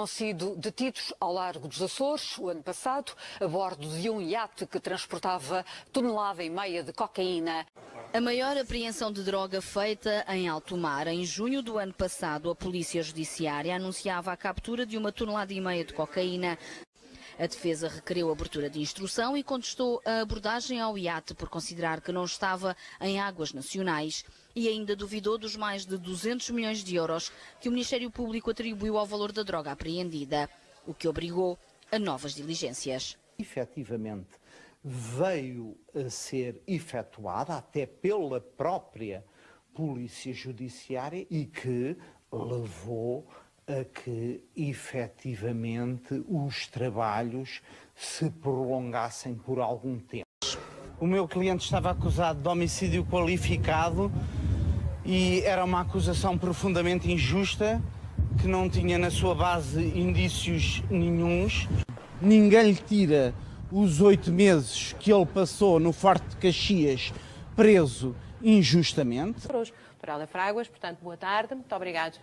tinham sido detidos ao largo dos Açores o ano passado, a bordo de um iate que transportava tonelada e meia de cocaína. A maior apreensão de droga feita em alto mar. Em junho do ano passado, a Polícia Judiciária anunciava a captura de uma tonelada e meia de cocaína. A defesa requereu abertura de instrução e contestou a abordagem ao iate por considerar que não estava em águas nacionais e ainda duvidou dos mais de 200 milhões de euros que o Ministério Público atribuiu ao valor da droga apreendida, o que obrigou a novas diligências. Efetivamente, veio a ser efetuada até pela própria Polícia Judiciária e que levou a que efetivamente os trabalhos se prolongassem por algum tempo. O meu cliente estava acusado de homicídio qualificado e era uma acusação profundamente injusta que não tinha na sua base indícios nenhuns. Ninguém lhe tira os oito meses que ele passou no Forte de Caxias preso injustamente. Para Fráguas, portanto, boa tarde, muito obrigado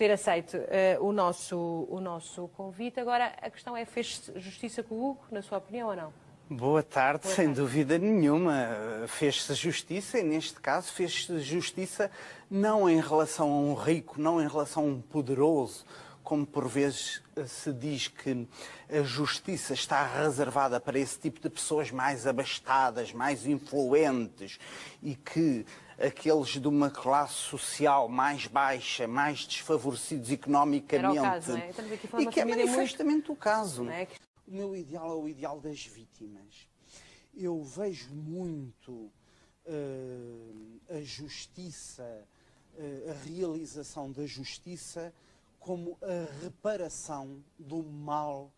ter aceito uh, o, nosso, o nosso convite. Agora, a questão é, fez justiça com o Hugo, na sua opinião, ou não? Boa tarde, Boa sem tarde. dúvida nenhuma. Fez-se justiça e, neste caso, fez-se justiça não em relação a um rico, não em relação a um poderoso, como por vezes eh, se diz que a justiça está reservada para esse tipo de pessoas mais abastadas, mais influentes e que aqueles de uma classe social mais baixa, mais desfavorecidos economicamente. Era o caso, não é? E que é manifestamente muito... o caso. É? O meu ideal é o ideal das vítimas. Eu vejo muito uh, a justiça, uh, a realização da justiça como a reparação do mal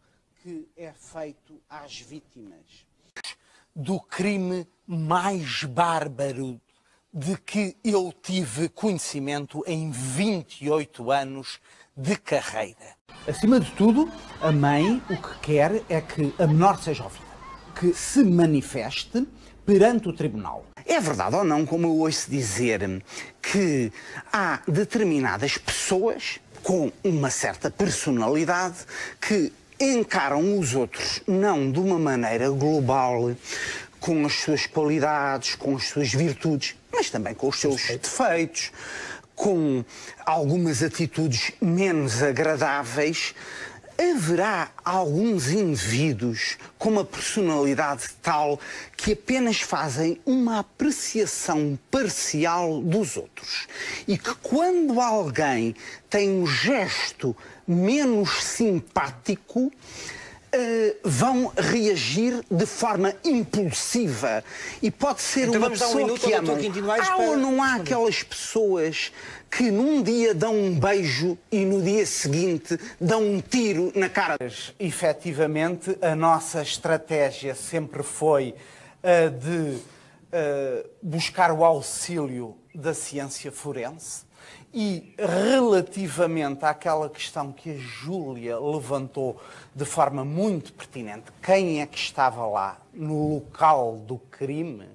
que é feito às vítimas. Do crime mais bárbaro de que eu tive conhecimento em 28 anos de carreira. Acima de tudo, a mãe o que quer é que a menor seja ouvida, que se manifeste perante o tribunal. É verdade ou não, como eu ouço dizer, que há determinadas pessoas com uma certa personalidade que encaram os outros não de uma maneira global, com as suas qualidades, com as suas virtudes, mas também com os seus defeitos, com algumas atitudes menos agradáveis, haverá alguns indivíduos com uma personalidade tal que apenas fazem uma apreciação parcial dos outros. E que quando alguém tem um gesto menos simpático, Uh, vão reagir de forma impulsiva e pode ser então uma pessoa um que ama. Há ou não há aquelas pessoas que num dia dão um beijo e no dia seguinte dão um tiro na cara. Efetivamente, a nossa estratégia sempre foi a de uh, buscar o auxílio da ciência forense. E relativamente àquela questão que a Júlia levantou de forma muito pertinente, quem é que estava lá no local do crime,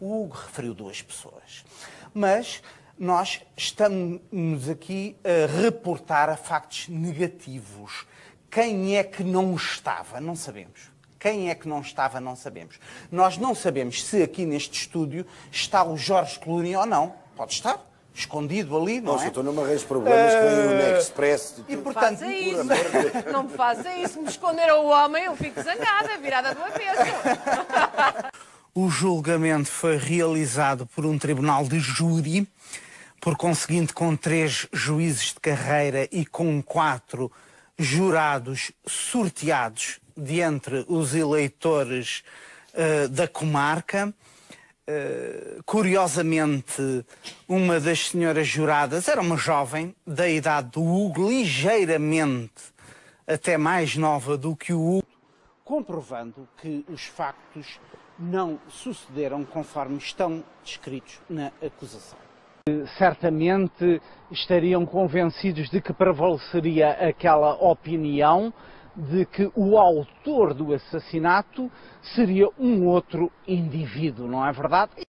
o Hugo referiu duas pessoas. Mas nós estamos aqui a reportar a factos negativos. Quem é que não estava? Não sabemos. Quem é que não estava? Não sabemos. Nós não sabemos se aqui neste estúdio está o Jorge Clooney ou não. Pode estar. Escondido ali, não, não é? Estou numa rede de problemas uh... com o Nexpress. E, portanto, não isso. não me faça isso. Me esconder o homem, eu fico zangada, virada do avesso. o julgamento foi realizado por um tribunal de júri por conseguinte, com três juízes de carreira e com quatro jurados sorteados de entre os eleitores uh, da comarca. Uh, curiosamente, uma das senhoras juradas era uma jovem da idade do Hugo, ligeiramente até mais nova do que o Hugo, comprovando que os factos não sucederam conforme estão descritos na acusação. Certamente estariam convencidos de que prevaleceria aquela opinião de que o autor do assassinato seria um outro indivíduo, não é verdade?